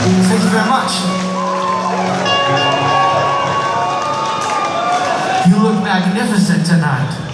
Thank you very much. You look magnificent tonight.